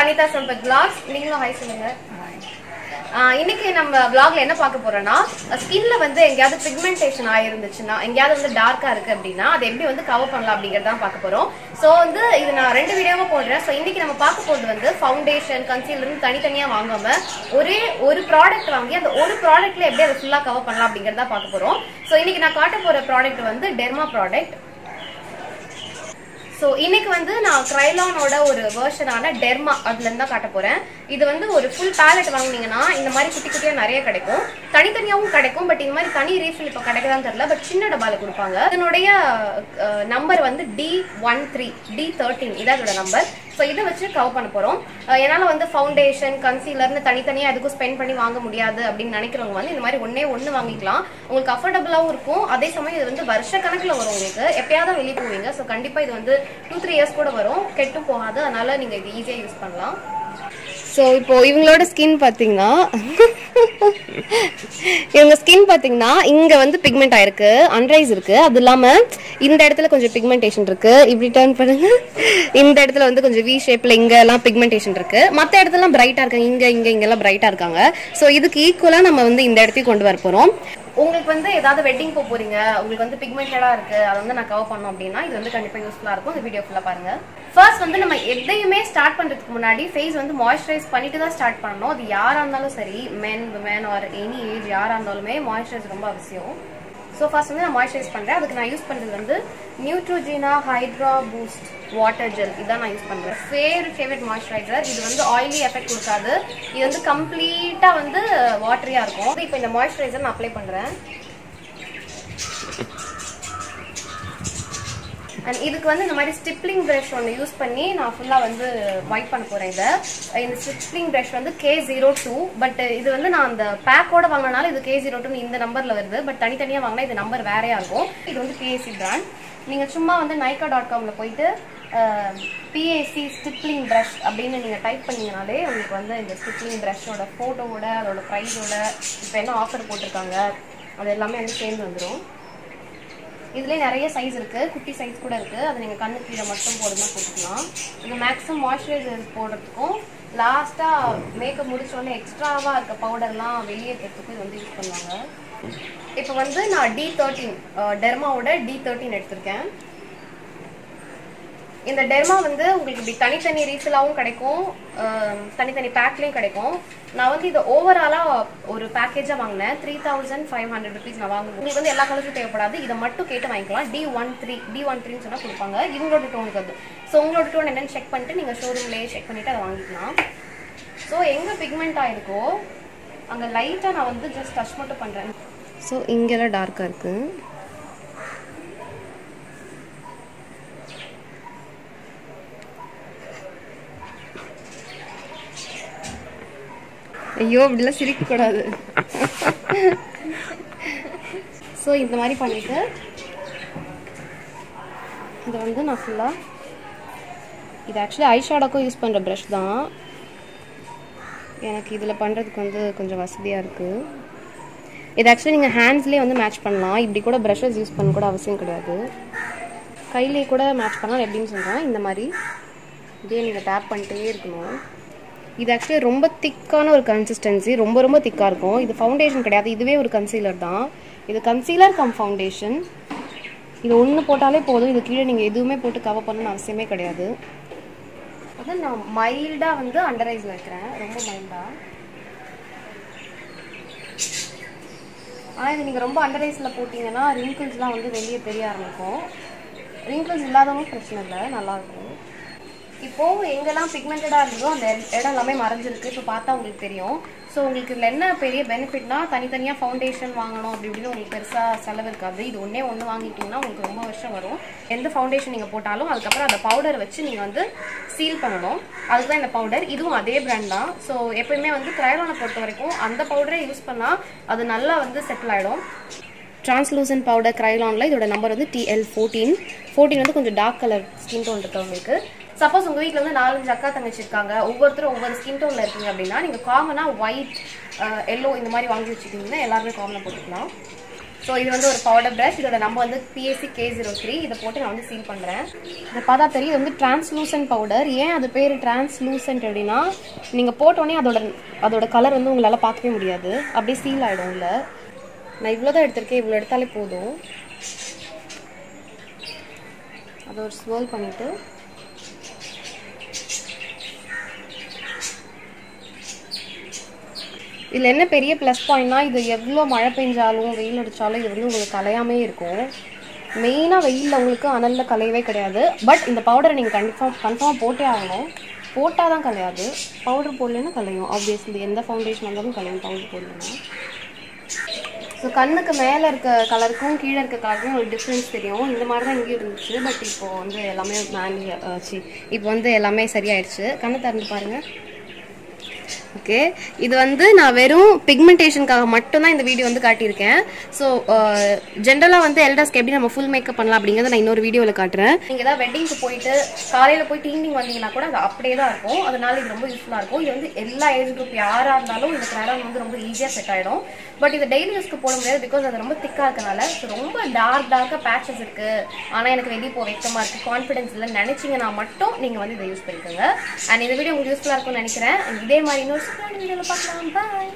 Anitha Sampath blocks நீங்களும் hi சொல்லுங்க. இன்னைக்கு நம்ம பிளாக்ல என்ன பார்க்க போறோம்னா ஸ்கின்ல வந்து எங்கேயாவது பிக்மெண்டேஷன் ஆயிருந்துச்சுன்னா எங்கேயாவது வந்து டார்க்கா இருக்கு அப்படின்னா அதை எப்படி வந்து கவர் பண்ணலாம் அப்படிங்கறத பார்க்க போறோம். ஸோ வந்து இது நான் ரெண்டு வீடியோவா போடுறேன். ஸோ இன்னைக்கு நம்ம பார்க்க போறது வந்து ஃபவுண்டேஷன் கன்சீலர்னு தனித்தனியா வாங்காம ஒரே ஒரு ப்ராடக்ட் வாங்கி அந்த ஒரு ப்ராடக்ட்ல எப்படி அதை ஃபுல்லா கவர் பண்ணலாம் அப்படிங்கறத பார்க்க போறோம். ஸோ இன்னைக்கு நான் காட்ட போற ப்ராடக்ட் வந்து டெர்மா ப்ராடக்ட் ஸோ இன்னைக்கு வந்து நான் க்ரைலானோட ஒரு வேர்ஷனான டெர்மா அதுலேருந்து தான் காட்ட போகிறேன் இது வந்து ஒரு ஃபுல் பேலட் வாங்கினீங்கன்னா இந்த மாதிரி குட்டி குட்டியா நிறைய கிடைக்கும். தனித்தனியாவும் கிடைக்கும் பட் இந்த மாதிரி தனி ரீஃபில் இப்போ கிடைக்குதான்னு தெரியல பட் சின்ன டப்பால கொடுப்பாங்க. இதனுடைய நம்பர் வந்து T one three T thirteen இதோட நம்பர் ஸோ இதை வச்சு கவர் பண்ண போறோம். என்னால் என்னால வந்து ஃபவுண்டேஷன் கன்சீலர்னு தனித்தனியா எதுக்கும் ஸ்பெண்ட் பண்ணி வாங்க முடியாது அப்படின்னு நினைக்கிறவங்க வந்து இந்த மாதிரி ஒன்றே ஒன்று வாங்கிக்கலாம். உங்களுக்கு அஃபோர்டபுளாகவும் இருக்கும். அதே சமயம் இது வந்து வருஷ கணக்கில் வரும் உங்களுக்கு. எப்பயாவது வெளியே போவீங்க. ஸோ கண்டிப்பா இது வந்து டூ த்ரீ இயர்ஸ் கூட வரும். கெட்டும் போகாது. அதனால நீங்க இது ஈஸியாக யூஸ் பண்ணலாம். ஸோ இப்போ இவங்களோட ஸ்கின் பார்த்தீங்கன்னா இவங்க ஸ்கின் பார்த்தீங்கன்னா இங்கே வந்து பிக்மெண்ட் ஆயிருக்கு அன்ரைஸ் இருக்கு. அது இல்லாமல் இந்த இடத்துல கொஞ்சம் பிக்மெண்டேஷன் இருக்கு. இப்படி டர்ன் பண்ணுங்க. இந்த இடத்துல வந்து கொஞ்சம் வி ஷேப்ல இங்கெல்லாம் பிக்மெண்டேஷன் இருக்கு. மற்ற இடத்துலலாம் பிரைட்டா இருக்காங்க. இங்க இங்க இங்கெல்லாம் பிரைட்டா இருக்காங்க. ஸோ இதுக்கு ஈக்குவலாக நம்ம வந்து இந்த இடத்தையும் கொண்டு வர போகிறோம் உங்களுக்கு வந்து ஏதாவது வெட்டிங் போக போறீங்க உங்களுக்கு வந்து பிக்மெண்டடா இருக்கு அதை வந்து நான் கவர் பண்ணோம் அப்படின்னா இது வந்து கண்டிப்பா யூஸ்ஃபுல்லா இருக்கும். இந்த வீடியோ ஃபுல்லா பாருங்க. ஃபர்ஸ்ட் வந்து நம்ம எதையுமே ஸ்டார்ட் பண்றதுக்கு முன்னாடி ஃபேஸ் வந்து மாய்ஸ்சரைஸ் பண்ணிட்டு தான் ஸ்டார்ட் பண்ணணும். அது யாரா இருந்தாலும் சரி men women or any age யாரா இருந்தாலுமே மாய்ஸ்சரைஸ் ரொம்ப அவசியம். ஸோ ஃபர்ஸ்ட் வந்து நான் மாய்ஸ்சரைஸ் பண்ணுறேன் அதுக்கு நான் யூஸ் பண்ணுறது வந்து Neutrogena hydro boost water gel இதான் நான் யூஸ் பண்ணுறேன் ஃபேர் ஃபேவரட் மாய்ஸ்சரைசர் இது வந்து ஆயிலி எஃபெக்ட் கொடுக்காது. இது வந்து கம்ப்ளீட்டாக வந்து வாட்டரியாக இருக்கும். இப்போ இந்த மாய்ஸ்சரைசர் நான் அப்ளை பண்ணுறேன் அண்ட் இதுக்கு வந்து இந்த மாதிரி ஸ்டிப்லிங் ப்ரஷ் ஒன்று யூஸ் பண்ணி நான் ஃபுல்லாக வந்து ஒயிட் பண்ண போகிறேன் இதை. இந்த ஸ்டிப்லிங் ப்ரஷ் வந்து கே ஜீரோ டூ பட் இது வந்து நான் அந்த பேக்கோட வாங்கினால இது கே ஜீரோ டூ இந்த நம்பரில் வருது. பட் தனித்தனியாக வாங்கினா இது நம்பர் வேறையாக இருக்கும். இது வந்து பிஏசி பிராண்ட் நீங்கள் சும்மா வந்து நைக்கா டாட் காமில் போயிட்டு பிஏசி ஸ்டிப்லிங் ப்ரஷ் அப்படின்னு நீங்கள் டைப் பண்ணிங்கனாலே உங்களுக்கு வந்து இந்த ஸ்டிப்லிங் ப்ரஷ்ஷோட ஃபோட்டோவோட அதோட ப்ரைஸோட இப்போ என்ன ஆஃபர் போட்டிருக்காங்க அது எல்லாமே வந்து சேர்ந்து வந்துடும் இதுலேயே நிறைய சைஸ் இருக்குது குட்டி சைஸ் கூட இருக்குது அதை நீங்கள் கண்ணு கீழே மட்டும் போடுங்க போட்டுக்கலாம். இது மேக்ஸிமம் மாய்ஸ்சரைசர் போடுறதுக்கும் லாஸ்ட்டாக மேக்கப் முடிச்சோடனே எக்ஸ்ட்ராவாக இருக்க பவுடர்லாம் வெளியேற்றதுக்கும் இது வந்து யூஸ் பண்ணுவாங்க. இப்போ வந்து நான் டி தேர்ட்டீன் டெர்மாவோட டி தேர்ட்டீன் எடுத்திருக்கேன். இந்த டெர்மா வந்து உங்களுக்கு இப்படி தனித்தனி ரீஃபிலாகவும் கிடைக்கும் தனித்தனி பேக்லேயும் கிடைக்கும். நான் வந்து இதை ஓவராலாக ஒரு பேக்கேஜாக வாங்கினேன். Three thousand five hundred rupees நான் வாங்குவேன் உங்களுக்கு வந்து எல்லா கலர்ஸும் தேவைப்படாது. இதை மட்டும் கேட்டு வாங்கிக்கலாம். T one three T one த்ரீன்னு சொன்னால் கொடுப்பாங்க. இவங்களோட டோனுக்கு அது ஸோ உங்களோட டோன் என்னென்னு செக் பண்ணிட்டு நீங்கள் ஷோரூம்லேயே செக் பண்ணிவிட்டு அதை வாங்கிக்கலாம். ஸோ எங்கே பிக்மெண்ட் ஆகிருக்கோ அங்கே லைட்டாக நான் வந்து ஜஸ்ட் டச் மட்டும் பண்ணுறேன் ஸோ இங்கெல்லாம் டார்க்காக இருக்குது ஐயோ இப்படிலாம் சிரிக்கக்கூடாது. ஸோ இந்த மாதிரி பண்ணிட்டு இதை வந்து நான் ஃபுல்லாக இது ஆக்சுவலி ஐஷாடோக்கும் யூஸ் பண்ணுற ப்ரஷ் தான். எனக்கு இதில் பண்ணுறதுக்கு வந்து கொஞ்சம் வசதியாக இருக்குது இது ஆக்சுவலி நீங்கள் ஹேண்ட்ஸ்லேயே வந்து மேட்ச் பண்ணலாம். இப்படி கூட ப்ரஷஸ் யூஸ் பண்ண கூட அவசியம் கிடையாது. கையிலேயே கூட மேட்ச் பண்ணலாம். எப்படின்னு சொல்கிறேன் இந்த மாதிரி. இதே நீங்கள் டேப் பண்ணிட்டே இருக்கணும். இது ஆக்சுவலி ரொம்ப திக்கான ஒரு கன்சிஸ்டன்சி ரொம்ப ரொம்ப திக்காக இருக்கும். இது ஃபவுண்டேஷன் கிடையாது. இதுவே ஒரு கன்சீலர் தான். இது கன்சீலர் கம் ஃபவுண்டேஷன் இது ஒன்று போட்டாலே போதும். இது கீழே நீங்கள் எதுவுமே போட்டு கவர் பண்ணணும்னு அவசியமே கிடையாது. அது நான் மைல்டாக வந்து அண்டர் ஐஸில் வைக்கிறேன். ரொம்ப மைல்டாக ஆனால் இது நீங்கள் ரொம்ப அண்டர் ஐஸில் போட்டிங்கன்னா ரிங்கிள்ஸ்லாம் வந்து வெளியே தெரிய ஆரம்பிக்கும். ரிங்கிள்ஸ் இல்லாதவங்க பிரச்சனை இல்லை. நல்லாயிருக்கும் இப்போ எங்கெல்லாம் பிக்மெண்டடாக இருந்ததோ அந்த இடம் எல்லாமே மறைஞ்சிருக்கு. இப்போ பார்த்தா உங்களுக்கு தெரியும். ஸோ உங்களுக்கு இதில் என்ன பெரிய பெனிஃபிட்னா தனித்தனியாக ஃபவுண்டேஷன் வாங்கணும் அப்படி இப்படின்னு உங்களுக்கு பெருசாக செலவு இருக்காது. இது ஒன்றே ஒன்று வாங்கிட்டீங்கன்னா உங்களுக்கு ரொம்ப வருஷம் வரும். எந்த ஃபவுண்டேஷன் நீங்கள் போட்டாலும் அதுக்கப்புறம் அந்த பவுடர் வச்சு நீங்கள் வந்து சீல் பண்ணணும். அதுக்கு தான் இந்த பவுடர் இதுவும் அதே பிராண்ட் தான். ஸோ எப்பயுமே வந்து க்ரைலானை பொறுத்த வரைக்கும் அந்த பவுடரை யூஸ் பண்ணால் அது நல்லா வந்து செட்டில் ஆகிடும் டிரான்ஸ்லூசன் பவுடர் க்ரைலானில் இதோட நம்பர் வந்து டிஎல் ஃபோர்டீன் ஃபோர்டீன் வந்து கொஞ்சம் டார்க் கலர் ஸ்கின் டோன் இருக்கவங்களுக்கு சப்போஸ் உங்கள் வீட்டில் வந்து நாலஞ்சு அக்கா தங்கச்சி இருக்காங்க. ஒவ்வொருத்தரும் ஒவ்வொரு ஸ்கின் டோனில் இருக்கீங்க அப்படின்னா நீங்கள் காமனாக ஒயிட் எல்லோ இந்த மாதிரி வாங்கி வச்சுக்கிட்டிங்கன்னா எல்லாருமே காமனாக போட்டுக்கலாம். ஸோ இது வந்து ஒரு பவுடர் ப்ரஷ் இதோட நம்ம வந்து பிஎஸ்சி கே ஜீரோ த்ரீ இதை போட்டு நான் வந்து சீல் பண்ணுறேன் இதை பார்த்தா தெரியும் இது வந்து டிரான்ஸ்லூசன்ட் பவுடர் ஏன் அது பேர் டிரான்ஸ்லூசன்ட் அப்படின்னா நீங்கள் போட்டோன்னே அதோட அதோட கலர் வந்து உங்களால் பார்க்கவே முடியாது. அப்படியே சீல் ஆகிடும் இல்லை நான் இவ்வளோ தான் எடுத்திருக்கேன். இவ்வளோ எடுத்தாலே போதும். அதை ஒரு ஸ்வேல் பண்ணிவிட்டு இதில் என்ன பெரிய ப்ளஸ் பாயிண்ட்னா இது எவ்வளோ மழை பெஞ்சாலும் வெயில் அடித்தாலும் இது வந்து உங்களுக்கு கலையாமே இருக்கும். மெயினாக வெயிலில் உங்களுக்கு அனலில் கலையவே கிடையாது. பட் இந்த பவுடரை நீங்கள் கன்ஃபார்ம் கன்ஃபார்மாக போட்டே ஆகணும். போட்டால் தான் கலையாது பவுடர் போடலன்னா கலையும் ஆப்வியஸ்லி எந்த ஃபவுண்டேஷன் வந்தாலும் கலையும் பவுடர் போடலன்னா. ஸோ கண்ணுக்கு மேலே இருக்க கலருக்கும் கீழே இருக்க கலருக்கும் ஒரு டிஃப்ரென்ஸ் தெரியும். இந்த மாதிரி தான் இங்கேயும் இருந்துச்சு. பட் இப்போ வந்து எல்லாமே மேனேஜ் ஆச்சு இப்போ வந்து எல்லாமே சரியாயிடுச்சு. கண்ணை திறந்து பாருங்கள் ஓகே இது வந்து நான் வெறும் பிக்மெண்டேஷனுக்காக மட்டும்தான் இந்த வீடியோ வந்து காட்டியிருக்கேன். ஸோ ஜென்ரலாக uh, வந்து எல்டர்ஸ்க்கு எப்படி நம்ம ஃபுல் மேக்கப் பண்ணலாம் அப்படிங்கிறத நான் இன்னொரு வீடியோவில் காட்டுறேன். நீங்கள் ஏதாவது வெட்டிங்க்கு போயிட்டு காலையில் போயிட்டு ஈவினிங் வந்தீங்கன்னா கூட அது அப்படியே தான் இருக்கும். அதனால இது ரொம்ப யூஸ்ஃபுல்லாக இருக்கும். இது வந்து எல்லா ஏஜ் குரூப் யாராக இருந்தாலும் இந்த கலர் வந்து ரொம்ப ஈஸியாக செட் ஆகிடும் பட் இது டெய்லி யூஸ்க்கு போட முடியாது பிகாஸ் அது ரொம்ப திக்காக இருக்கனால ஸோ ரொம்ப டார்க் டார்க்காக பேச்சஸ் இருக்குது ஆனால் எனக்கு வெளியே போக வெக்கமாக இருக்குது கான்ஃபிடன்ஸ் இல்லை நினச்சிங்கன்னா மட்டும் நீங்கள் வந்து இதை யூஸ் பண்ணிக்கோங்க. அண்ட் இந்த வீடியோ உங்களுக்கு யூஸ்ஃபுல்லாக இருக்கும்னு நினைக்கிறேன். இதே மாதிரி இன்னொரு Sekarang kan jadi lantai.